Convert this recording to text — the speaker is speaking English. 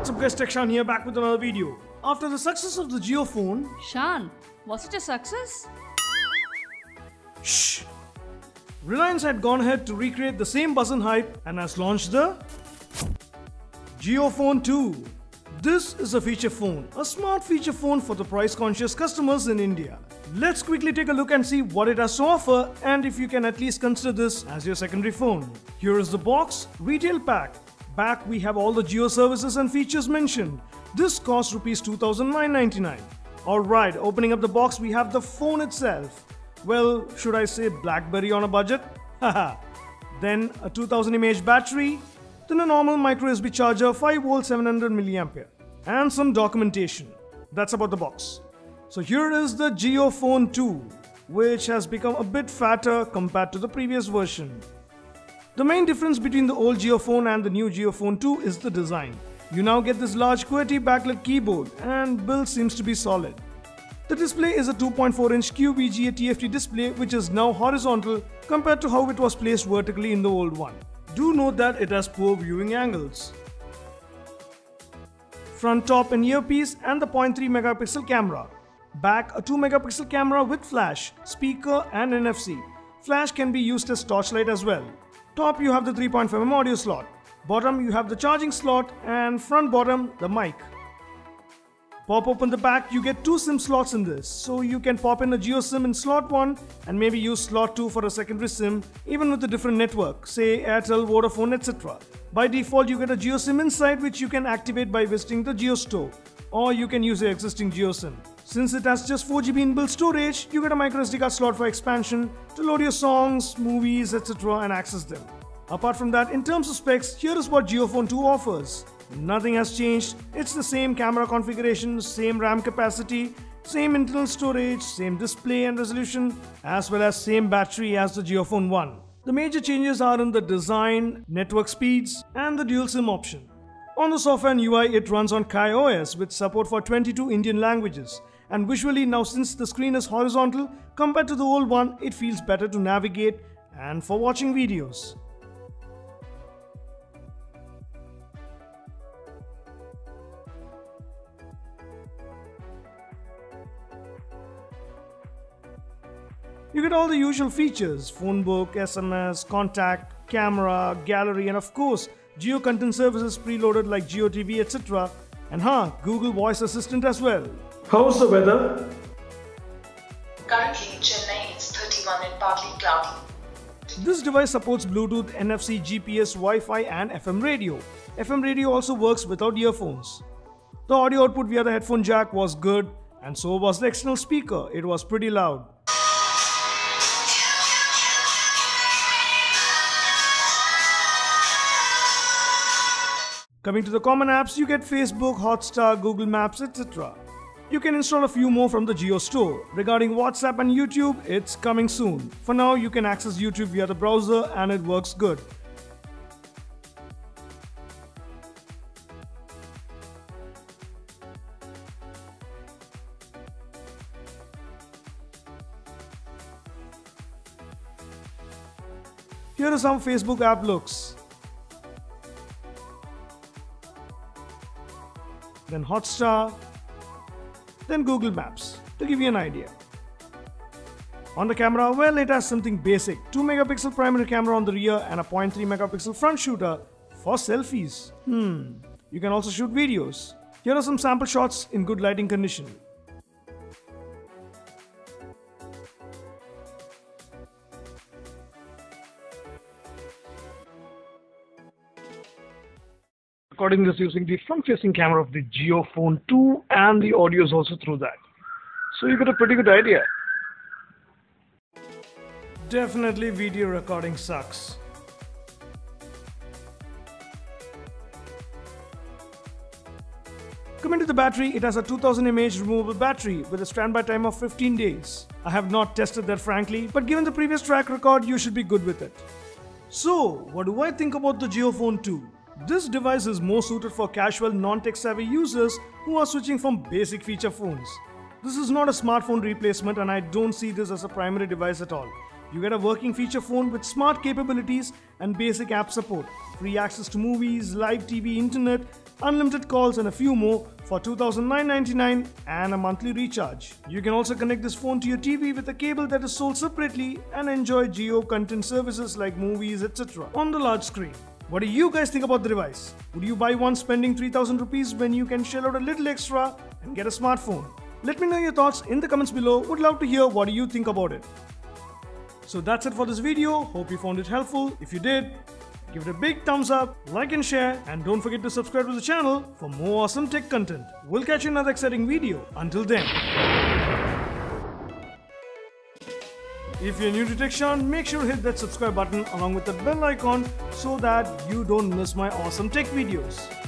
What's up guys, Tech Shan here back with another video. After the success of the JioPhone, Shan, was it a success? shh, Reliance had gone ahead to recreate the same buzz and hype and has launched the JioPhone 2. This is a feature phone, a smart feature phone for the price conscious customers in India. Let's quickly take a look and see what it has to offer and if you can at least consider this as your secondary phone. Here is the box, retail pack. Back we have all the Jio services and features mentioned. This costs rupees 2999. Alright, opening up the box we have the phone itself. Well, should I say Blackberry on a budget? Haha. then a 2000 mAh battery, then a normal micro USB charger 5 volt 700 mAh and some documentation. That's about the box. So here is the JioPhone 2 which has become a bit fatter compared to the previous version. The main difference between the old JioPhone and the new JioPhone 2 is the design. You now get this large QWERTY backlit keyboard and build seems to be solid. The display is a 2.4 inch QVGA TFT display which is now horizontal compared to how it was placed vertically in the old one. Do note that it has poor viewing angles. Front top and earpiece and the 0.3 megapixel camera. Back a 2 megapixel camera with flash, speaker and NFC. Flash can be used as torchlight as well. Top you have the 3.5mm audio slot. Bottom you have the charging slot and front bottom the mic. Pop open the back, you get two SIM slots in this. So you can pop in a Jio SIM in slot 1 and maybe use slot 2 for a secondary SIM even with a different network, say Airtel, Vodafone, etc. By default, you get a Jio SIM inside which you can activate by visiting the Jio store or you can use your existing Jio SIM. Since it has just 4GB inbuilt storage, you get a microSD card slot for expansion to load your songs, movies, etc. and access them. Apart from that, in terms of specs, here is what JioPhone 2 offers. Nothing has changed, it's the same camera configuration, same RAM capacity, same internal storage, same display and resolution, as well as same battery as the JioPhone 1. The major changes are in the design, network speeds, and the dual SIM option. On the software and UI, it runs on KaiOS with support for 22 Indian languages. And visually, now since the screen is horizontal, compared to the old one, it feels better to navigate and for watching videos. You get all the usual features phone book, SMS, contact, camera, gallery, and of course, Jio content services preloaded like JioTV, etc. And huh, Google Voice Assistant as well. How's the weather? Currently, Chennai is 31 and partly cloudy. This device supports Bluetooth, NFC, GPS, Wi Fi, and FM radio. FM radio also works without earphones. The audio output via the headphone jack was good, and so was the external speaker. It was pretty loud. Coming to the common apps, you get Facebook, Hotstar, Google Maps, etc. You can install a few more from the Jio store. Regarding WhatsApp and YouTube, it's coming soon. For now, you can access YouTube via the browser and it works good. Here are some Facebook app looks. Then Hotstar, then Google Maps to give you an idea. On the camera, well, it has something basic 2 megapixel primary camera on the rear and a 0.3 megapixel front shooter for selfies. Hmm, you can also shoot videos. Here are some sample shots in good lighting condition. Recording this using the front-facing camera of the JioPhone 2 and the audio is also through that. So you get a pretty good idea. Definitely video recording sucks. Coming to the battery, it has a 2000 mAh removable battery with a standby time of 15 days. I have not tested that frankly, but given the previous track record, you should be good with it. So, what do I think about the JioPhone 2? This device is more suited for casual non-tech savvy users who are switching from basic feature phones. This is not a smartphone replacement and I don't see this as a primary device at all. You get a working feature phone with smart capabilities and basic app support, free access to movies, live TV, internet, unlimited calls, and a few more for $2,999 and a monthly recharge. You can also connect this phone to your TV with a cable that is sold separately and enjoy Jio content services like movies, etc. on the large screen. What do you guys think about the device? Would you buy one spending 3000 rupees when you can shell out a little extra and get a smartphone? Let me know your thoughts in the comments below. Would love to hear what do you think about it. So that's it for this video. Hope you found it helpful. If you did, give it a big thumbs up, like and share, and don't forget to subscribe to the channel for more awesome tech content. We'll catch you in another exciting video. Until then. If you're new to Tech Shan, make sure to hit that subscribe button along with the bell icon so that you don't miss my awesome tech videos.